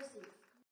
Mercies